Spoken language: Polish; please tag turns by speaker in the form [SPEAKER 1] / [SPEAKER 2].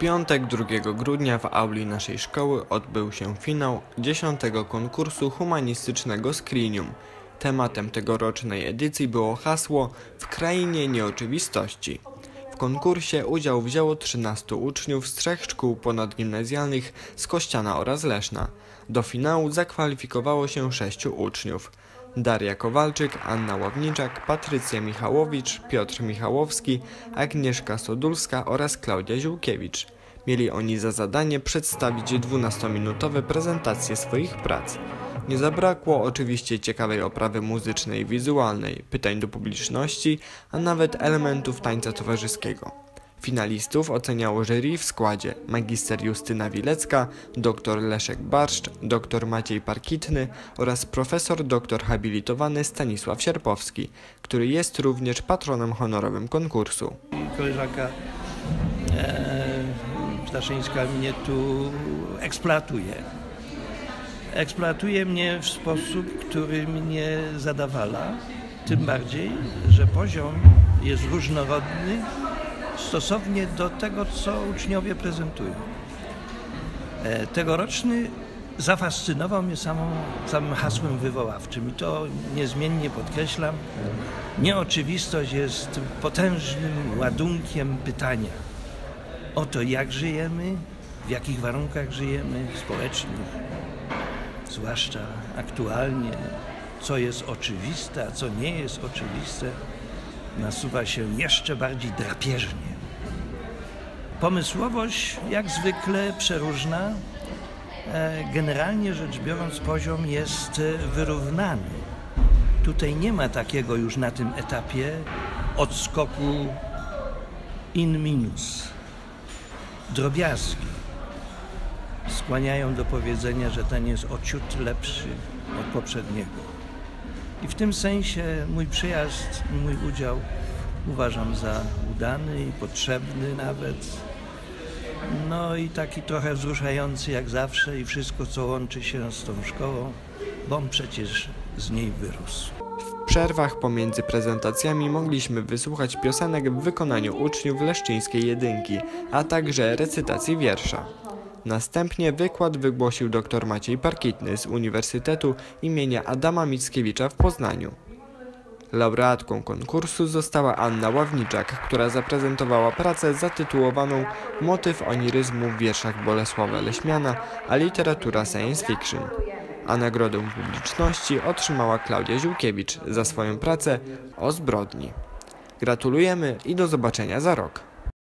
[SPEAKER 1] piątek 2 grudnia w auli naszej szkoły odbył się finał 10 konkursu humanistycznego Screenium. Tematem tegorocznej edycji było hasło W krainie nieoczywistości. Konkursie udział wzięło 13 uczniów z trzech szkół ponadgimnazjalnych z Kościana oraz Leszna. Do finału zakwalifikowało się sześciu uczniów. Daria Kowalczyk, Anna Ławniczak, Patrycja Michałowicz, Piotr Michałowski, Agnieszka Sodulska oraz Klaudia Ziłkiewicz. Mieli oni za zadanie przedstawić 12-minutowe prezentacje swoich prac. Nie zabrakło oczywiście ciekawej oprawy muzycznej i wizualnej, pytań do publiczności, a nawet elementów tańca towarzyskiego. Finalistów oceniało jury w składzie magister Justyna Wilecka, dr Leszek Barszcz, dr Maciej Parkitny oraz profesor doktor habilitowany Stanisław Sierpowski, który jest również patronem honorowym konkursu.
[SPEAKER 2] koleżanka e, mnie tu eksploatuje. Eksploatuje mnie w sposób, który mnie zadawala, tym bardziej, że poziom jest różnorodny stosownie do tego, co uczniowie prezentują. E, tegoroczny zafascynował mnie samą, samym hasłem wywoławczym i to niezmiennie podkreślam. Nieoczywistość jest potężnym ładunkiem pytania o to, jak żyjemy, w jakich warunkach żyjemy społecznych, zwłaszcza aktualnie, co jest oczywiste, a co nie jest oczywiste, nasuwa się jeszcze bardziej drapieżnie. Pomysłowość, jak zwykle, przeróżna. E, Generalnie rzecz biorąc, poziom jest wyrównany. Tutaj nie ma takiego już na tym etapie odskoku in minus. Drobiazgi skłaniają do powiedzenia, że ten jest o ciut lepszy od poprzedniego. I w tym sensie mój przyjazd i mój udział uważam za udany i potrzebny nawet. No i taki trochę wzruszający jak zawsze i wszystko, co łączy się z tą szkołą, bo przecież z niej wyrósł.
[SPEAKER 1] W przerwach pomiędzy prezentacjami mogliśmy wysłuchać piosenek w wykonaniu uczniów leszczyńskiej jedynki, a także recytacji wiersza. Następnie wykład wygłosił dr Maciej Parkitny z Uniwersytetu imienia Adama Mickiewicza w Poznaniu. Laureatką konkursu została Anna Ławniczak, która zaprezentowała pracę zatytułowaną Motyw oniryzmu w wierszach Bolesława Leśmiana, a literatura science fiction. A nagrodę publiczności otrzymała Klaudia Ziłkiewicz za swoją pracę o zbrodni. Gratulujemy i do zobaczenia za rok.